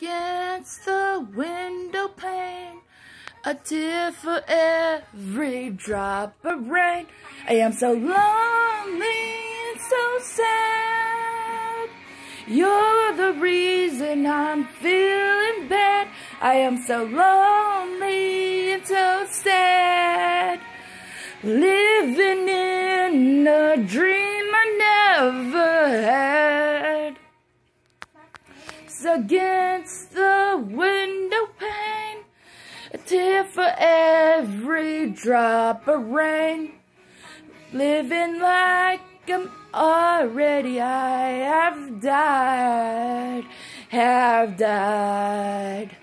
against the window oh, pane, a tear for every drop of rain. I am so lonely and so sad. You're the reason I'm feeling bad. I am so lonely and so sad. Living in a dream Against the window pane, a tear for every drop of rain. Living like I'm already, I have died, have died.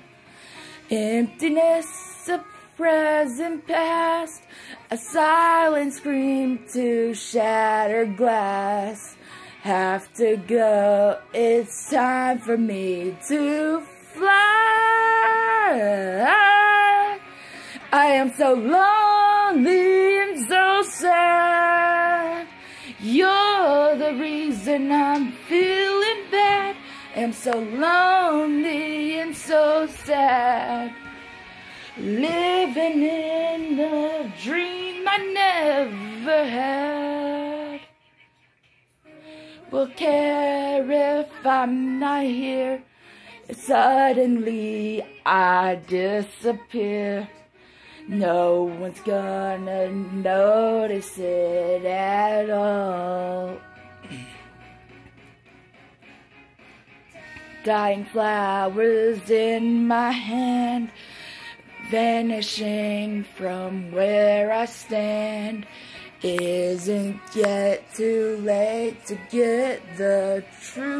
Emptiness, a present past, a silent scream to shattered glass. Have to go, it's time for me to fly. I am so lonely and so sad. You're the reason I'm feeling bad. I am so lonely and so sad. Living in a dream I never had. Will care if I'm not here. Suddenly I disappear. No one's gonna notice it at all. Dying flowers in my hand, vanishing from where I stand. Isn't yet too late to get the truth.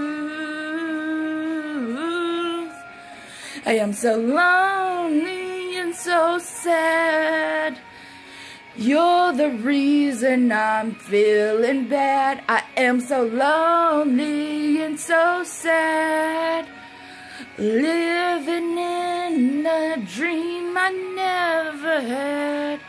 I am so lonely and so sad. You're the reason I'm feeling bad. I am so lonely and so sad. Living in a dream I never had.